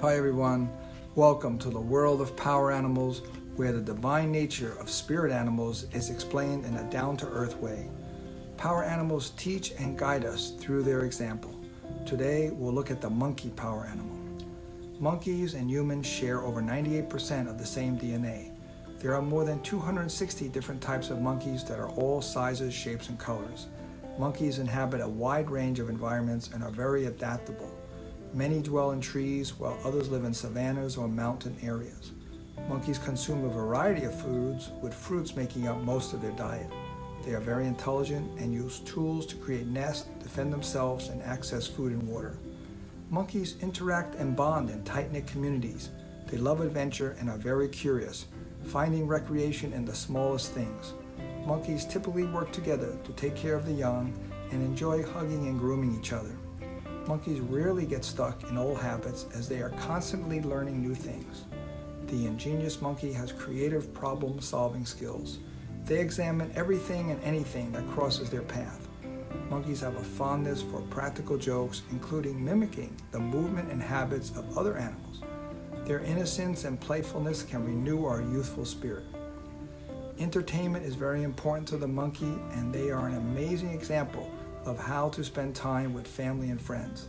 Hi, everyone. Welcome to the world of power animals, where the divine nature of spirit animals is explained in a down to earth way. Power animals teach and guide us through their example. Today, we'll look at the monkey power animal. Monkeys and humans share over 98% of the same DNA. There are more than 260 different types of monkeys that are all sizes, shapes, and colors. Monkeys inhabit a wide range of environments and are very adaptable. Many dwell in trees, while others live in savannas or mountain areas. Monkeys consume a variety of foods, with fruits making up most of their diet. They are very intelligent and use tools to create nests, defend themselves, and access food and water. Monkeys interact and bond in tight knit communities. They love adventure and are very curious, finding recreation in the smallest things. Monkeys typically work together to take care of the young and enjoy hugging and grooming each other. Monkeys rarely get stuck in old habits as they are constantly learning new things. The ingenious monkey has creative problem solving skills. They examine everything and anything that crosses their path. Monkeys have a fondness for practical jokes, including mimicking the movement and habits of other animals. Their innocence and playfulness can renew our youthful spirit. Entertainment is very important to the monkey, and they are an amazing example of how to spend time with family and friends.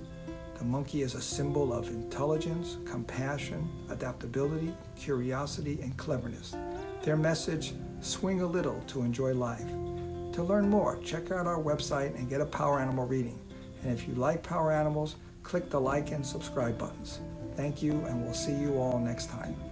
The monkey is a symbol of intelligence, compassion, adaptability, curiosity, and cleverness. Their message swing a little to enjoy life. To learn more, check out our website and get a power animal reading. And if you like power animals, click the like and subscribe buttons. Thank you, and we'll see you all next time.